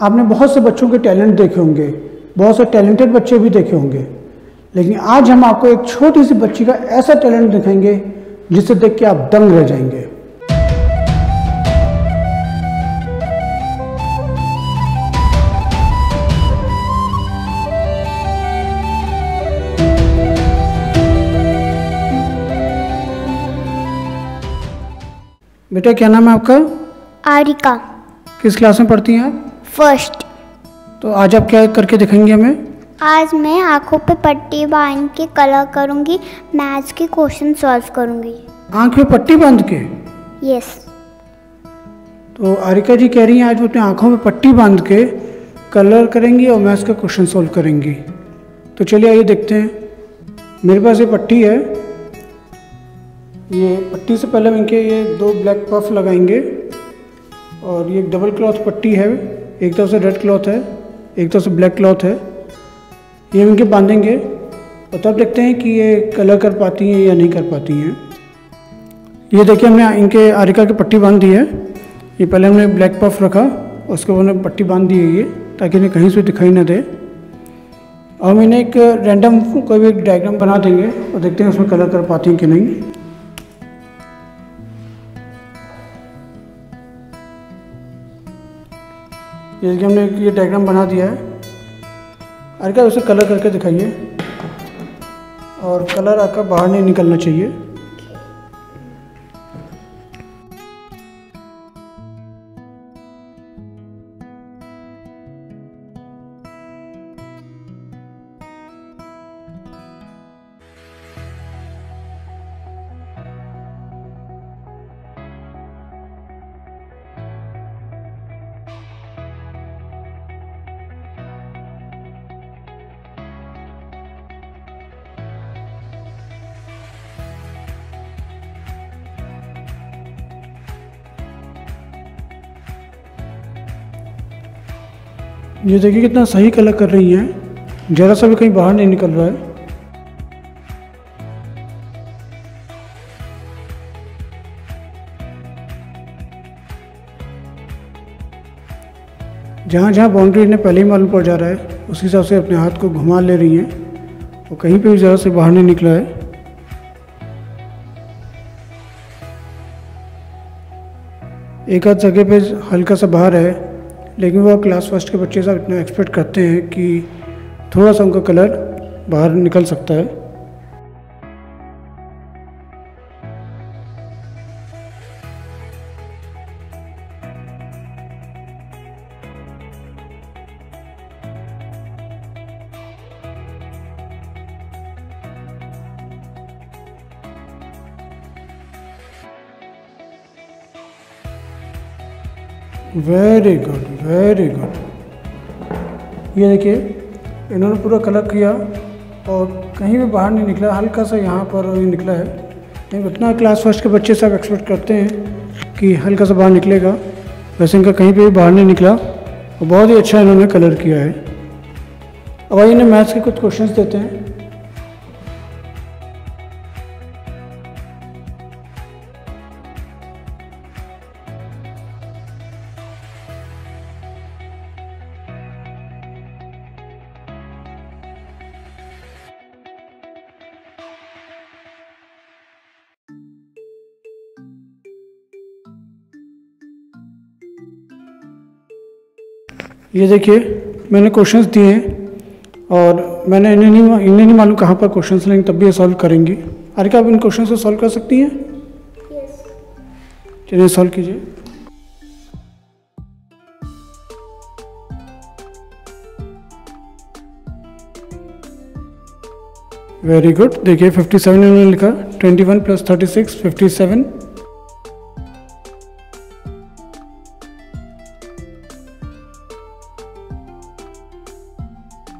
आपने बहुत से बच्चों के टैलेंट देखे होंगे बहुत से टैलेंटेड बच्चे भी देखे होंगे। लेकिन आज हम आपको एक छोटी सी बच्ची का ऐसा टैलेंट दिखाएँगे जिसे देख के आप दंग रह जाएँगे। बेटा क्या नाम है आपका? आरिका। किस क्लास में पढ़ती हैं आप? फ़र्स्ट। तो आज आप क्या करके दिखाएँगे हमें? आज मैं आँखों पे पट्टी बाँध के कलर करूँगी मैथ्स के क्वेश्चन सॉल्व करूँगी। आँख में पट्टी बाँध के? यस तो आरिका जी कह रही हैं आज वो अपनी आँखों में पट्टी बाँध के कलर करेंगी और मैथ्स का क्वेश्चन सॉल्व करेंगी। तो चलिए आइए देखते हैं। मेरे पास ये पट्टी है। ये पट्टी से पहले हम इनके ये दो ब्लैक पफ लगाएँगे और ये डबल क्लॉथ पट्टी है। एक तरफ़ से रेड क्लॉथ है, एक तरफ़ से ब्लैक क्लॉथ है। ये हम इनके बांधेंगे और तब देखते हैं कि ये कलर कर पाती हैं या नहीं कर पाती हैं। ये देखिए हमने इनके आरिका की पट्टी बाँध दी है। ये पहले हमने ब्लैक पफ रखा, उसके बाद हमने पट्टी बाँध दी है ये, ताकि इन्हें कहीं से दिखाई ना दे। और हम इन्हें एक रैंडम कोई भी डायग्राम बना देंगे और देखते हैं उसमें कलर कर पाती हैं कि नहीं। ये कि हमने ये डायग्राम बना दिया है। अरे क्या उसे कलर करके दिखाइए। और कलर आपका बाहर नहीं निकलना चाहिए। ये देखिए कितना सही कलर कर रही है। ज़रा सा भी कहीं बाहर नहीं निकल रहा है। जहाँ जहाँ बाउंड्री इन्हें पहले ही मालूम पड़ जा रहा है, उस हिसाब से अपने हाथ को घुमा ले रही हैं और कहीं पे भी ज़रा से बाहर नहीं निकला है। एक आध जगह पे हल्का सा बाहर है। लेकिन वो क्लास फ़र्स्ट के बच्चे साहब इतना एक्सपेक्ट करते हैं कि थोड़ा सा उनका कलर बाहर निकल सकता है। वेरी गुड वेरी गुड ये देखिए, इन्होंने पूरा कलर किया और कहीं भी बाहर नहीं निकला, हल्का सा यहाँ पर निकला है। लेकिन उतना क्लास फ़र्स्ट के बच्चे सब एक्सपेक्ट करते हैं कि हल्का सा बाहर निकलेगा। वैसे इनका कहीं पे भी बाहर नहीं निकला। और बहुत ही अच्छा इन्होंने कलर किया है। अब आइए इन्हें मैथ्स के कुछ क्वेश्चंस देते हैं। ये देखिए मैंने क्वेश्चंस दिए हैं और मैंने इन्हें नहीं इन्हें नहीं मालूम कहाँ पर क्वेश्चंस लेंगे तब भी ये सॉल्व करेंगी। अरे क्या आप इन क्वेश्चन को सॉल्व कर सकती हैं? चलिए सॉल्व कीजिए। वेरी गुड देखिए 57 इन्होंने लिखा 21 one plus 36 57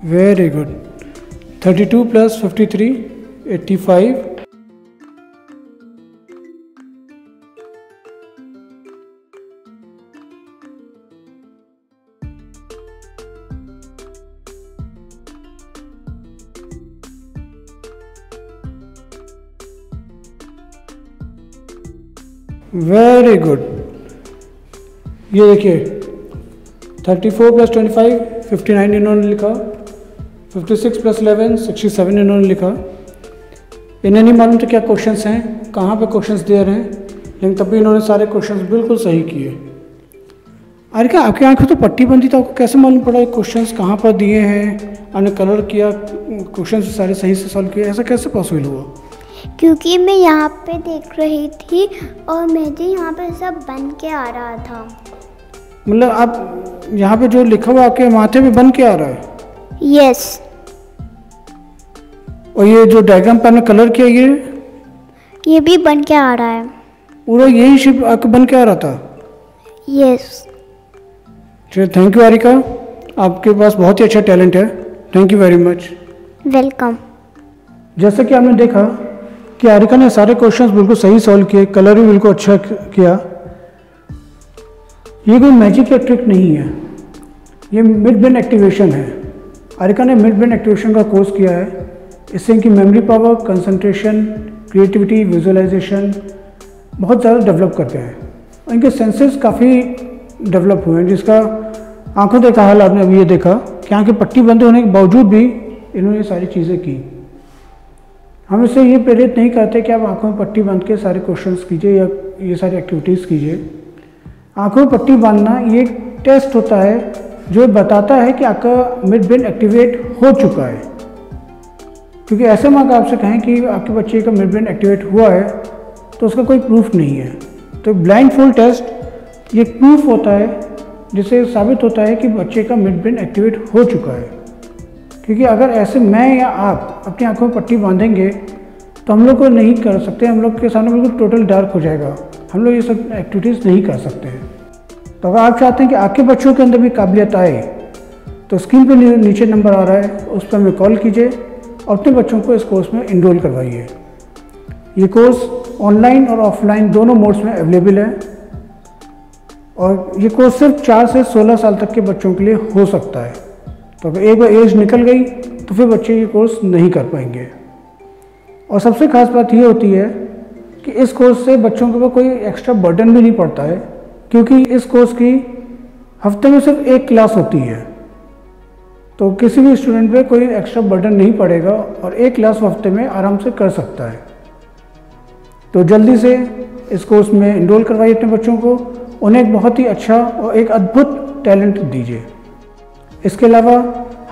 Very good. 32 plus 53, 85. Very good ये देखिए thirty four plus twenty five fifty nine इन्होंने लिखा fifty six plus eleven sixty seven इन्होंने लिखा। इन्हें नहीं मालूम था क्या क्वेश्चंस हैं कहाँ पे क्वेश्चंस दे रहे हैं लेकिन तब भी इन्होंने सारे क्वेश्चंस बिल्कुल सही किए। अरे क्या आपकी आँखों तो पट्टी बंदी था आपको कैसे मालूम पड़ा क्वेश्चंस कहाँ पर दिए हैं आपने कलर किया क्वेश्चन सारे सही से सॉल्व किए ऐसा कैसे पॉसिबल हुआ? क्योंकि मैं यहाँ पे देख रही थी और मुझे यहाँ पे सब बन के आ रहा था। मतलब आप यहाँ पे जो लिखा हुआ आपके माथे में बन के आ रहा है? यस और ये जो डायग्राम पर आपने कलर किया ये? ये भी बन के आ रहा है। पूरा यही शिप आपके बन के आ रहा था? यस चलिए थैंक यू आरिका आपके पास बहुत ही अच्छा टैलेंट है। Thank you very much welcome जैसा कि आपने देखा कि आरिका ने सारे क्वेश्चंस बिल्कुल सही सॉल्व किए कलर भी बिल्कुल अच्छा किया। ये कोई मैजिक या ट्रिक नहीं है। ये मिड ब्रेन एक्टिवेशन है। आरिका ने मिड ब्रेन एक्टिवेशन का कोर्स किया है। इससे इनकी memory power concentration creativity visualisation बहुत ज़्यादा डेवलप करते हैं। इनके सेंसेस काफ़ी डेवलप हुए हैं, जिसका आँखों देखा हाल आपने अभी ये देखा कि आँखें पट्टी बंद होने के बावजूद भी इन्होंने सारी चीज़ें की। हम इससे ये प्रेरित नहीं करते कि आप आँखों में पट्टी बाँध के सारे क्वेश्चंस कीजिए या ये सारी एक्टिविटीज़ कीजिए। आँखों में पट्टी बांधना ये टेस्ट होता है, जो बताता है कि आपका मिड ब्रेन एक्टिवेट हो चुका है। क्योंकि ऐसे में आपसे कहें कि आपके बच्चे का मिड ब्रेन एक्टिवेट हुआ है तो उसका कोई प्रूफ नहीं है। तो ब्लाइंड फुल टेस्ट, ये प्रूफ होता है जिससे साबित होता है कि बच्चे का मिड ब्रेन एक्टिवेट हो चुका है। क्योंकि अगर ऐसे मैं या आप अपनी आँखों में पट्टी बांधेंगे तो हम लोग को नहीं कर सकते, हम लोग के सामने बिल्कुल टोटल डार्क हो जाएगा। हम लोग ये सब एक्टिविटीज़ नहीं कर सकते। हैं तो अगर आप चाहते हैं कि आपके बच्चों के अंदर भी काबिलियत आए तो स्क्रीन पर नीचे नंबर आ रहा है, उस पर हमें कॉल कीजिए। और अपने बच्चों को इस कोर्स में इनरोल करवाइए। ये कोर्स ऑनलाइन और ऑफलाइन दोनों मोड्स में अवेलेबल है और ये कोर्स सिर्फ़ चार से सोलह साल तक के बच्चों के लिए हो सकता है। तो अगर एक बार एज निकल गई तो फिर बच्चे ये कोर्स नहीं कर पाएँगे। और सबसे खास बात ये होती है कि इस कोर्स से बच्चों के ऊपर कोई एक्स्ट्रा बर्डन भी नहीं पड़ता है, क्योंकि इस कोर्स की हफ़्ते में सिर्फ़ एक क्लास होती है। तो किसी भी स्टूडेंट पे कोई एक्स्ट्रा बर्डन नहीं पड़ेगा और एक क्लास हफ़्ते में आराम से कर सकता है। तो जल्दी से इस कोर्स में इनरोल करवाइए अपने बच्चों को। उन्हें एक बहुत ही अच्छा और एक अद्भुत टैलेंट दीजिए। इसके अलावा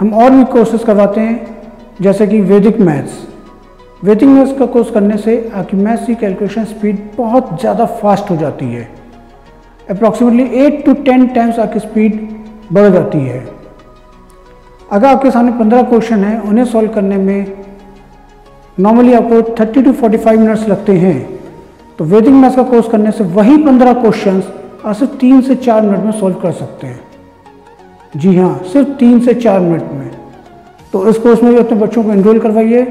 हम और भी कोर्सेज करवाते हैं, जैसे कि वैदिक मैथ्स वैदिक मैथ्स का कोर्स करने से आपकी मैथ्स की कैलकुलेशन स्पीड बहुत ज़्यादा फास्ट हो जाती है। Approximately eight to ten times आपकी स्पीड बढ़ जाती है। अगर आपके सामने पंद्रह क्वेश्चन हैं, उन्हें सॉल्व करने में नॉर्मली आपको thirty to forty five minutes लगते हैं। तो वैदिक मैथ्स का कोर्स करने से वही पंद्रह क्वेश्चन आप सिर्फ़ तीन से चार मिनट में सॉल्व कर सकते हैं। जी हाँ सिर्फ़ तीन से चार मिनट में। तो इस कोर्स में भी अपने बच्चों को इनरोल करवाइए,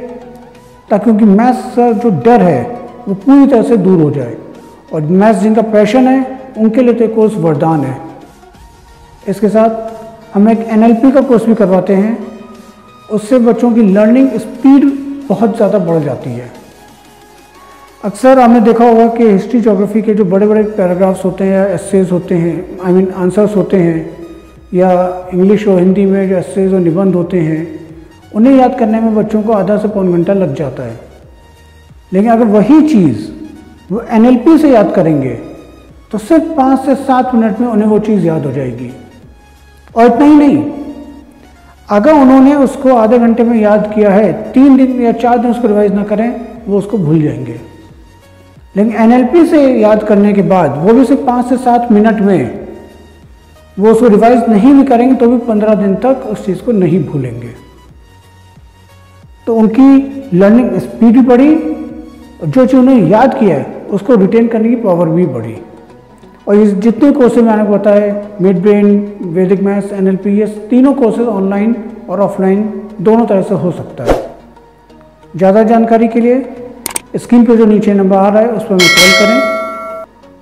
ताकि उनकी मैथ्स का जो डर है, वो पूरी तरह से दूर हो जाए। और मैथ्स जिनका पैशन है, उनके लिए तो कोर्स वरदान है। इसके साथ हम एक एनएलपी का कोर्स भी करवाते हैं। उससे बच्चों की लर्निंग स्पीड बहुत ज़्यादा बढ़ जाती है। अक्सर आपने देखा होगा कि हिस्ट्री जोग्राफी के जो बड़े बड़े पैराग्राफ्स होते हैं या एसेज होते हैं आई मीन आंसर्स होते हैं, या इंग्लिश और हिंदी में जो एसेज और निबंध होते हैं, उन्हें याद करने में बच्चों को आधा से पौन घंटा लग जाता है। लेकिन अगर वही चीज़ वो एनएलपी से याद करेंगे तो सिर्फ़ पाँच से सात मिनट में उन्हें वो चीज़ याद हो जाएगी। और इतना ही नहीं। अगर उन्होंने उसको आधे घंटे में याद किया है, तीन दिन या चार दिन उसको रिवाइज ना करें, वो उसको भूल जाएँगे। लेकिन एनएलपी से याद करने के बाद, वो भी सिर्फ़ पाँच से सात मिनट में, वो उसको रिवाइज नहीं भी करेंगे तो भी पंद्रह दिन तक उस चीज़ को नहीं भूलेंगे। तो उनकी लर्निंग स्पीड भी बढ़ी जो चीज़ उन्होंने याद किया है, उसको रिटेन करने की पावर भी बढ़ी। और इस जितने कोर्सेज मैंने बताए mid brain Vedic maths and तीनों कोर्सेज ऑनलाइन और ऑफलाइन दोनों तरह से हो सकता है। ज़्यादा जानकारी के लिए स्क्रीन पर जो नीचे नंबर आ रहा है, उस पर हमें कॉल करें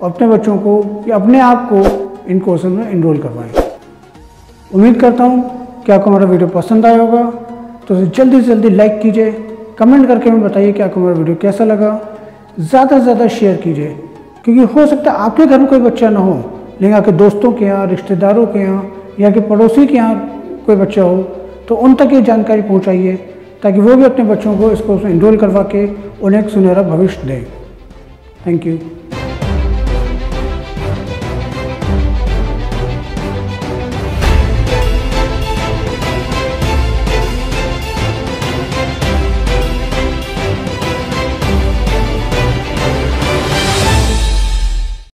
और अपने बच्चों को या अपने आप को इन कोर्सेज में इनरोल करवाएँ। उम्मीद करता हूँ कि आपको हमारा वीडियो पसंद आया होगा। तो जल्दी से जल्दी लाइक कीजिए कमेंट करके हमें बताइए कि आपको हमारा वीडियो कैसा लगा। ज़्यादा से ज़्यादा शेयर कीजिए। क्योंकि हो सकता है आपके घर में कोई बच्चा ना हो, लेकिन आपके दोस्तों के यहाँ, रिश्तेदारों के यहाँ, या कि पड़ोसी के यहाँ कोई बच्चा हो तो उन तक ये जानकारी पहुँचाइए, ताकि वो भी अपने बच्चों को इसको इनरोल करवा के उन्हें एक सुनहरा भविष्य दें। Thank you